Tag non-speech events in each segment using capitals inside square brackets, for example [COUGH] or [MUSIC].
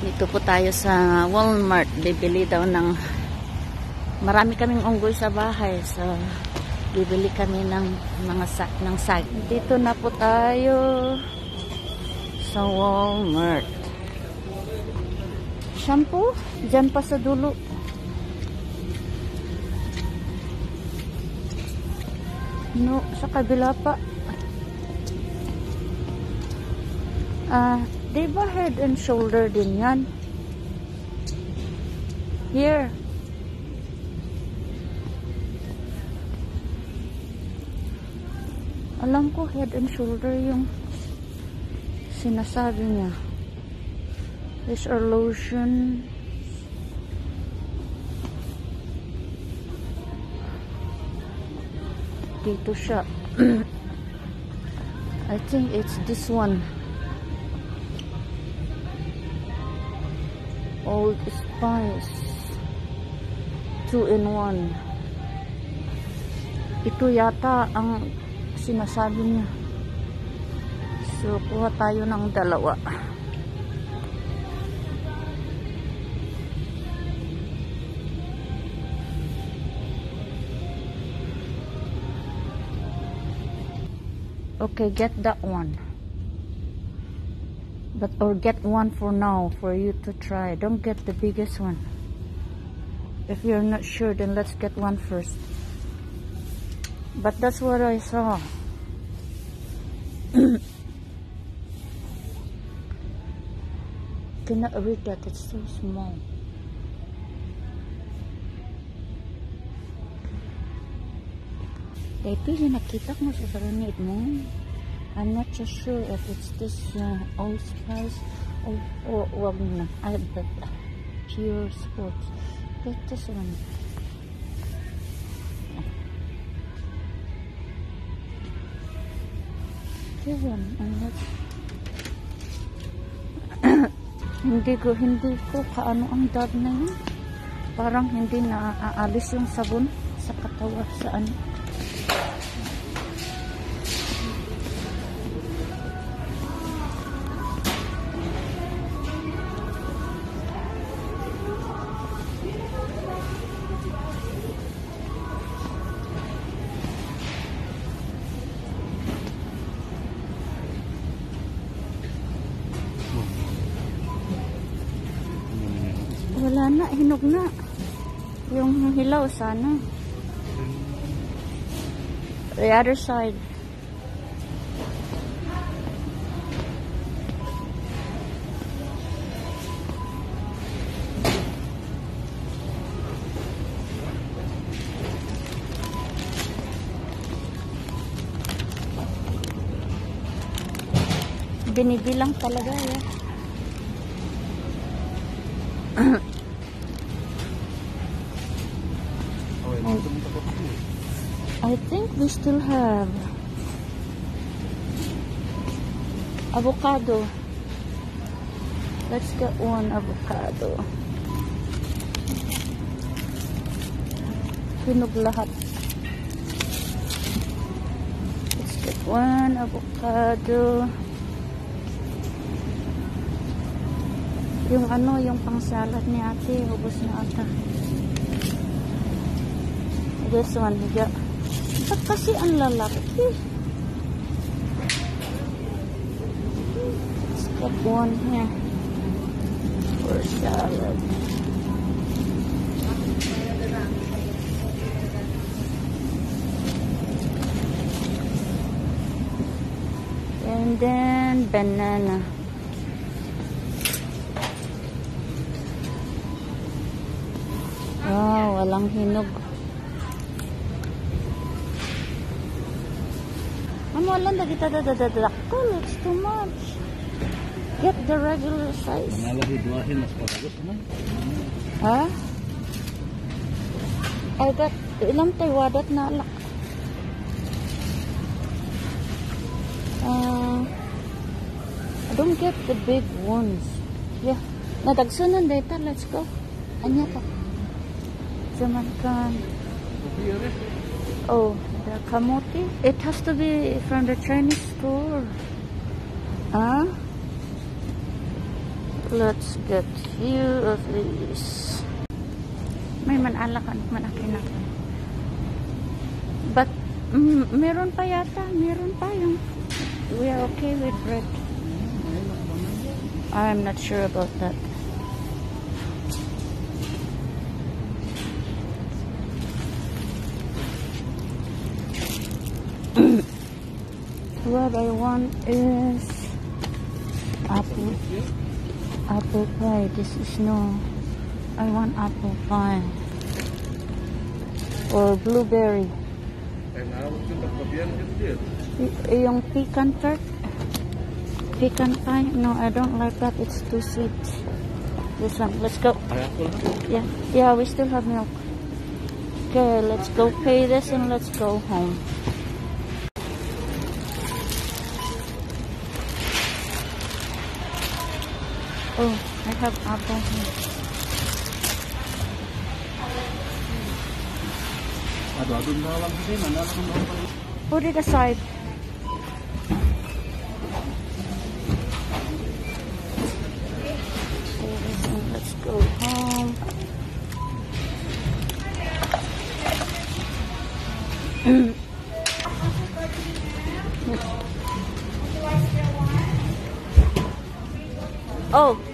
Dito po tayo sa Walmart. Bibili daw ng marami kaming unggoy sa bahay. So, bibili kami ng mga sak ng sag. Dito na po tayo sa Walmart. Shampoo? Diyan pa sa dulo. No, sa kabila pa. Ah, di ba head and shoulder din yan? Here. Alam ko head and shoulder yung sinasabi niya. These are lotion. Dito siya. [CLEARS THROAT] I think it's this one. Old Spice. Two in one. Ito yata ang sinasabi niya. So, kuha tayo ng dalawa. Okay, get that one. But or get one for now for you to try. Don't get the biggest one. If you're not sure, then let's get one first. But that's what I saw. [COUGHS] Cannot read that. It's so small. Yung nakita ko sa saranit mo. I'm not so sure if it's this uh, old spice or, or wag na. I bet pure sports. But this one. This one. I'm not [COUGHS] hindi ko hindi ko kaano ang dad na yun. Parang hindi na aalis yung sabon sa katawan sa ano. Hinog na. Yung hilaw sana. The other side. Binibilang talaga eh. [COUGHS] still have avocado. Let's get one avocado. Hinog lahat. Let's get one avocado. Yung ano, yung pang salad ni ate, ubos na ata. This one, higa. Ba't kasi ang lalaki? Let's get one here. For salad. And then, banana. Wow, walang hinog. Amo lang da kita da da da da. Cool, it's too much. Get the regular size. Nalahi duahin mas pagagos naman. Ha? I got ilang tayo wadat na alak. Uh, I don't get the big ones. Yeah. Nadagsunan data. Let's go. Anya ka. Samankan. Oh, the kamote. It has to be from the Chinese store. Huh? Let's get few of these. May manalakan, manakin. But, mm, meron pa yata, meron pa yung we are okay with bread. I'm not sure about that. What I want is apple apple pie. This is no. I want apple pie or blueberry. Y- yung pecan tart. Pecan pie. No, I don't like that. It's too sweet. This one. Let's go. Yeah, yeah, we still have milk. Okay, let's go pay this and let's go home. Oh, I have apple here. Aduh, aduh, na lang kasi. Manalo ko na ako. Put it aside. Pay this and let's go home. [CLEARS THROAT] Oh.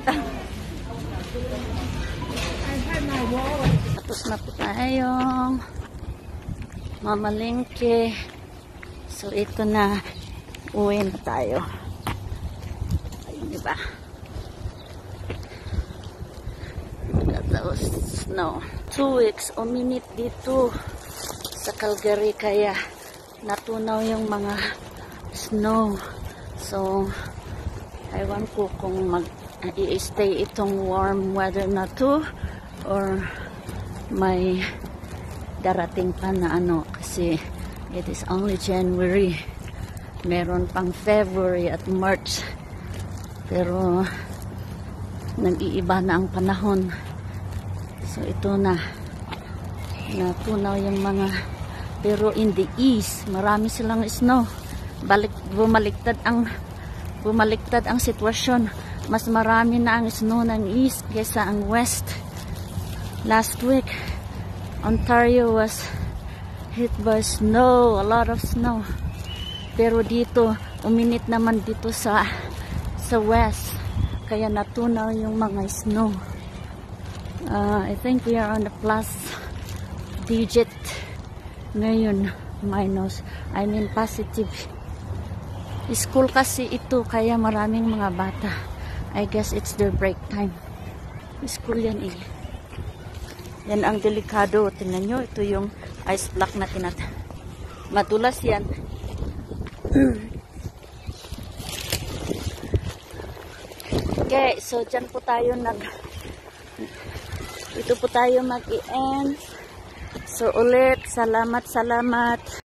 Mamalingke. So, ito na. Uwi na tayo. Ayun, di ba? Tapos, no. Two weeks, uminit dito sa Calgary. Kaya, natunaw yung mga snow. So, Ewan ko kung mag i-stay itong warm weather na to or may darating pa na ano kasi it is only January. Meron pang February at March. Pero nag-iiba na ang panahon. So ito na. Natunaw yung mga pero in the east marami silang snow. Balik bumaliktad ang bumaliktad ang sitwasyon. Mas marami na ang snow ng east kaysa ang west. Last week, Ontario was hit by snow, a lot of snow. Pero dito, uminit naman dito sa sa west. Kaya natunaw yung mga snow. Uh, I think we are on the plus digit ngayon. Minus, I mean positive School kasi ito, kaya maraming mga bata. I guess it's their break time. School yan eh. Yan ang delikado. Tingnan nyo, ito yung ice block na tinat. Matulas yan. [CLEARS THROAT] Okay, so dyan po tayo nag ito po tayo mag-i-end. So ulit, salamat, salamat.